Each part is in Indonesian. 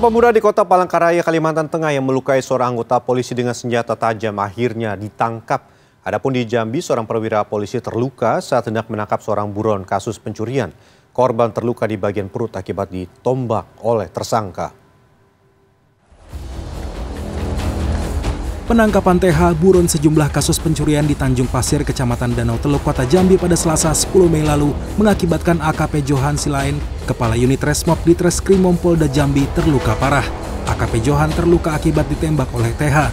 Pemuda di kota Palangkaraya, Kalimantan Tengah yang melukai seorang anggota polisi dengan senjata tajam akhirnya ditangkap. Adapun di Jambi, seorang perwira polisi terluka saat hendak menangkap seorang buron kasus pencurian. Korban terluka di bagian perut akibat ditombak oleh tersangka. Penangkapan TH buron sejumlah kasus pencurian di Tanjung Pasir, Kecamatan Danau Teluk, Kota Jambi pada Selasa 10 Mei lalu mengakibatkan AKP Johan Silain, Kepala Unit Resmob di Treskrimum Polda Jambi terluka parah. AKP Johan terluka akibat ditembak oleh TH.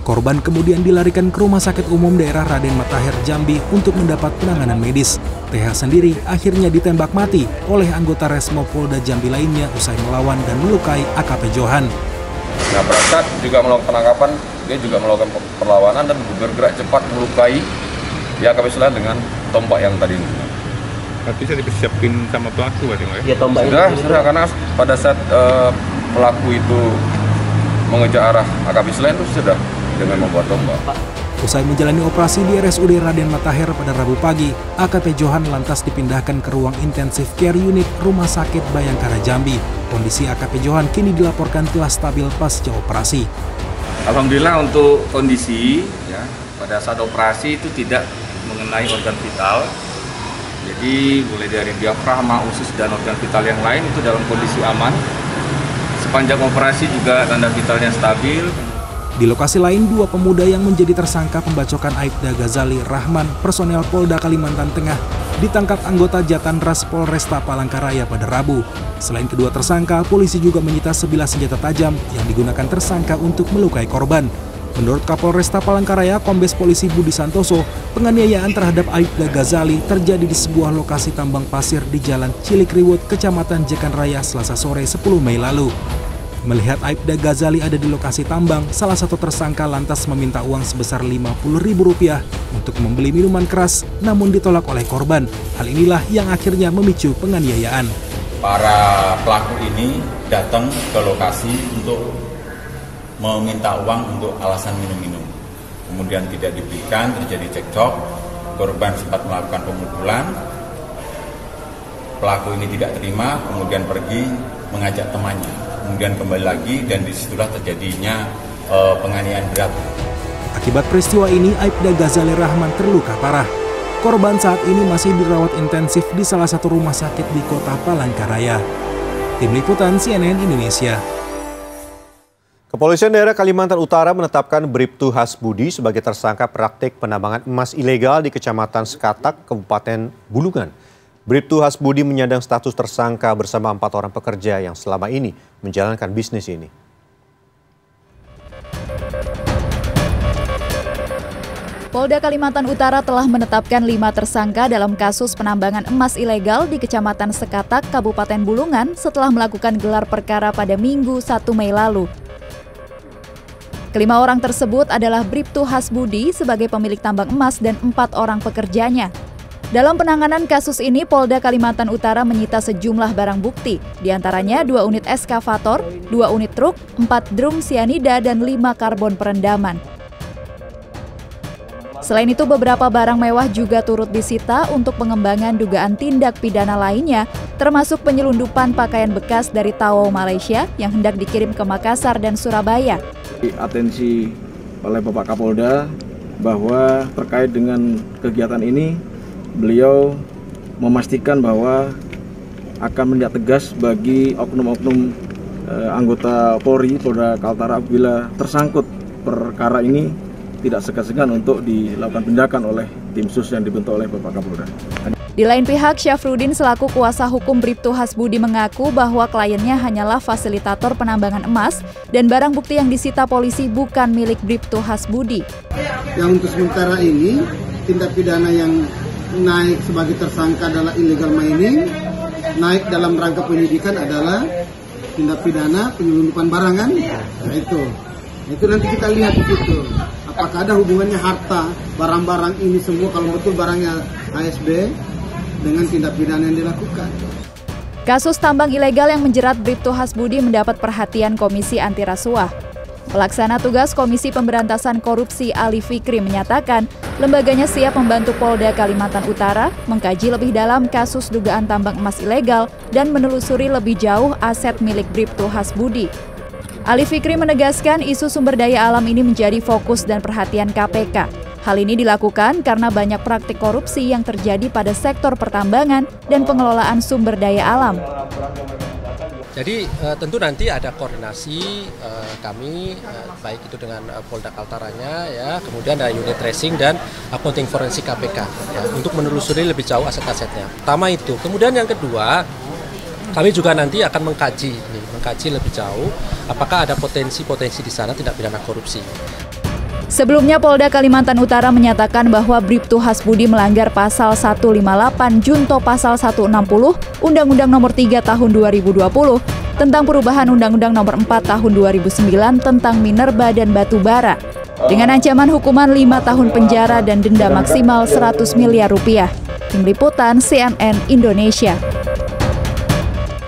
Korban kemudian dilarikan ke Rumah Sakit Umum Daerah Raden Matahir Jambi untuk mendapat penanganan medis. TH sendiri akhirnya ditembak mati oleh anggota Resmob Polda Jambi lainnya usai melawan dan melukai AKP Johan. Nah, berangkat juga melakukan penangkapan, dia juga melakukan perlawanan dan bergerak cepat melukai ya kami selain dengan tombak yang tadi ini. Tapi bisa dipersiapin sama pelaku Pak? Ya tombak Sudah, itu sudah karena pada saat eh, pelaku itu mengejar arah AKP selain itu sudah dengan membuat tombak. Usai menjalani operasi di RSUD Raden Matahir pada Rabu pagi, AKP Johan lantas dipindahkan ke ruang intensif care unit Rumah Sakit Bayangkara Jambi. Kondisi AKP Johan kini dilaporkan telah stabil pasca operasi. Alhamdulillah untuk kondisi ya pada saat operasi itu tidak mengenai organ vital. Jadi mulai dari diafragma, usus dan organ vital yang lain itu dalam kondisi aman. Sepanjang operasi juga tanda vitalnya stabil. Di lokasi lain, dua pemuda yang menjadi tersangka pembacokan Aibda Ghazali Rahman, personel Polda Kalimantan Tengah, ditangkap anggota Jatan Ras Polresta Palangkaraya pada Rabu. Selain kedua tersangka, polisi juga menyita sebilah senjata tajam yang digunakan tersangka untuk melukai korban. Menurut Kapolresta Palangkaraya, Kombes Polisi Budi Santoso, penganiayaan terhadap Aibda Ghazali terjadi di sebuah lokasi tambang pasir di Jalan Cilikriwut, Kecamatan Jekan Raya, Selasa sore 10 Mei lalu. Melihat Aibda Ghazali ada di lokasi tambang, salah satu tersangka lantas meminta uang sebesar Rp50.000 untuk membeli minuman keras, namun ditolak oleh korban. Hal inilah yang akhirnya memicu penganiayaan. Para pelaku ini datang ke lokasi untuk meminta uang untuk alasan minum-minum. Kemudian tidak diberikan, terjadi cekcok, korban sempat melakukan pemukulan, pelaku ini tidak terima, kemudian pergi mengajak temannya kemudian kembali lagi dan di situlah terjadinya uh, penganiayaan berat. Akibat peristiwa ini, Aibda Ghazali Rahman terluka parah. Korban saat ini masih dirawat intensif di salah satu rumah sakit di kota Palangkaraya. Tim Liputan CNN Indonesia. Kepolisian daerah Kalimantan Utara menetapkan Bribtu Hasbudi sebagai tersangka praktik penambangan emas ilegal di Kecamatan Sekatak, Kabupaten Bulungan. Bribtu Hasbudi menyandang status tersangka bersama empat orang pekerja yang selama ini menjalankan bisnis ini. Polda Kalimantan Utara telah menetapkan lima tersangka dalam kasus penambangan emas ilegal di Kecamatan Sekatak, Kabupaten Bulungan setelah melakukan gelar perkara pada Minggu 1 Mei lalu. Kelima orang tersebut adalah Bribtu Hasbudi sebagai pemilik tambang emas dan empat orang pekerjanya. Dalam penanganan kasus ini, Polda Kalimantan Utara menyita sejumlah barang bukti, di antaranya dua unit eskavator, dua unit truk, empat drum sianida, dan lima karbon perendaman. Selain itu, beberapa barang mewah juga turut disita untuk pengembangan dugaan tindak pidana lainnya, termasuk penyelundupan pakaian bekas dari Tawau, Malaysia yang hendak dikirim ke Makassar dan Surabaya. Atensi oleh Bapak Kapolda bahwa terkait dengan kegiatan ini beliau memastikan bahwa akan menindak tegas bagi oknum-oknum eh, anggota Polri Polda Kaltara apabila tersangkut perkara ini tidak segan-segan untuk dilakukan tindakan oleh tim sus yang dibentuk oleh Bapak Kapolda. Di lain pihak, Syafrudin selaku kuasa hukum Bribtu Hasbudi mengaku bahwa kliennya hanyalah fasilitator penambangan emas dan barang bukti yang disita polisi bukan milik Bribtu Hasbudi. Yang untuk sementara ini, tindak pidana yang naik sebagai tersangka adalah illegal mining, naik dalam rangka penyidikan adalah tindak pidana penyelundupan barangan, nah itu. Itu nanti kita lihat di situ. Apakah ada hubungannya harta barang-barang ini semua kalau betul barangnya ASB dengan tindak pidana yang dilakukan. Kasus tambang ilegal yang menjerat Bribtu Hasbudi mendapat perhatian Komisi Anti Rasuah. Pelaksana tugas Komisi Pemberantasan Korupsi Ali Fikri menyatakan, lembaganya siap membantu Polda Kalimantan Utara mengkaji lebih dalam kasus dugaan tambang emas ilegal dan menelusuri lebih jauh aset milik Bribtu Hasbudi. Ali Fikri menegaskan isu sumber daya alam ini menjadi fokus dan perhatian KPK. Hal ini dilakukan karena banyak praktik korupsi yang terjadi pada sektor pertambangan dan pengelolaan sumber daya alam. Jadi uh, tentu nanti ada koordinasi uh, kami uh, baik itu dengan uh, Polda Kaltaranya ya, kemudian ada unit tracing dan accounting forensik KPK ya untuk menelusuri lebih jauh aset-asetnya. Pertama itu. Kemudian yang kedua, kami juga nanti akan mengkaji nih, mengkaji lebih jauh apakah ada potensi-potensi di sana tindak pidana korupsi. Sebelumnya Polda Kalimantan Utara menyatakan bahwa Bribtu Hasbudi melanggar pasal 158 Junto pasal 160 Undang-Undang Nomor 3 Tahun 2020 tentang perubahan Undang-Undang Nomor 4 Tahun 2009 tentang minerba dan batu bara dengan ancaman hukuman 5 tahun penjara dan denda maksimal 100 miliar rupiah. Tim Liputan CNN Indonesia.